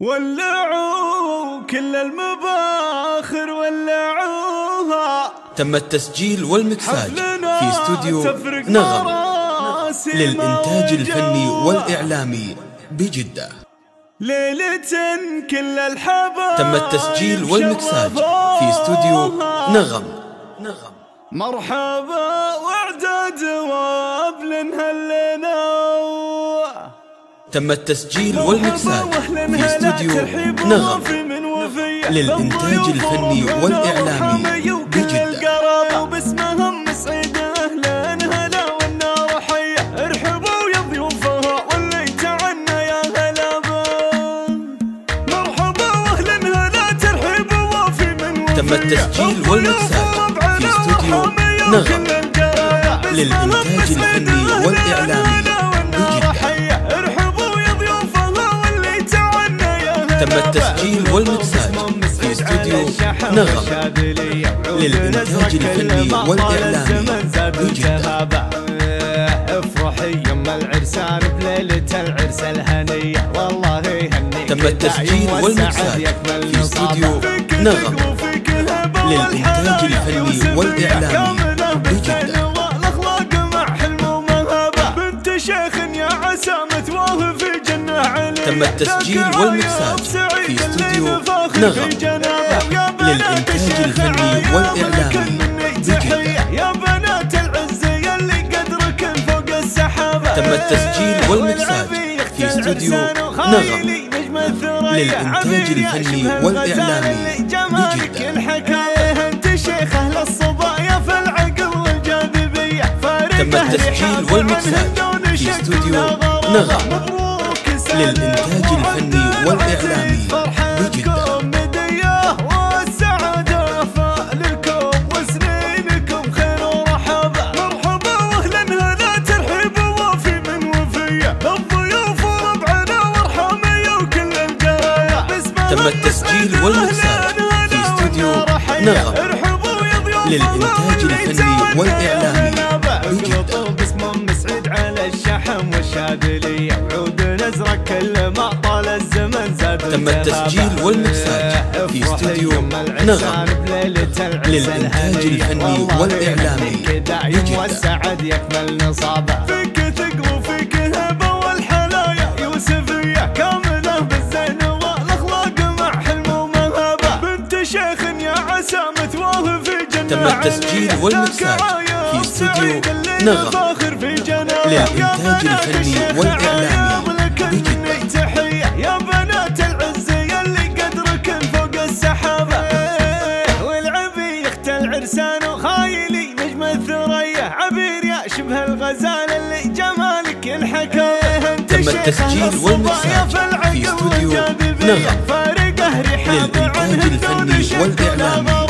ولعوا كل المباخر ولعوها. تم التسجيل والمكساج في استوديو نغم للإنتاج الفني والإعلامي بجدة. ليلة كل الحبايب تم التسجيل والمكساج في استوديو نغم. نغم مرحبا واعداد وابل هلنا تم التسجيل والمكساج في استوديو نغم للإنتاج الفني والإعلامي بجدة. تم التسجيل والمكساج في استوديو نغم للإنتاج الفني والإعلامي تم التسجيل والمكساج في استوديو نغم للإنتاج الفني والإعلامي بجدة. افرحي العرسان بليلة العرس الهنية والله يهنيك تم التسجيل والمكساج في استوديو نغم للإنتاج الفني والإعلامي بجدة. عسى متواه في جنة علي. تم التسجيل والمكساج في استوديو نغم. للإنتاج الفني والإعلامي يا بنات العز يلي قدرك فوق السحابة. تم التسجيل والمكساج في استوديو نغم. للإنتاج الفني والإعلامي بجدة. أنت شيخ أهل الصبايا في العقل تم التسجيل والمكساج في استوديو نغم للإنتاج الفني والإعلامي بجدة. تم التسجيل والمكساج في استوديو نغم للإنتاج الفني والإعلامي بجدة. على الشحم والشاذلية وعود نزرك كل ما طال الزمن زاد تم التسجيل والمكساج في استوديو نغم للإنتاج الفني والإعلامي بجدة. والسعد يكمل نصابه. فيك ثقل وفيك هبة والحلايا يوسفية كاملة بالزين والأخلاق مع حلم ومهابة بنت شيخ يا عسى متواه في جنة تم التسجيل والمكساج في استوديو نغم. للإنتاج الفني والإعلامي وخايلي نجم الثريا. عبير يا شبه الغزال اللي جمالك الحكاية تم التسجيل والمكساج في استوديو نغم للإنتاج الفني والإعلامي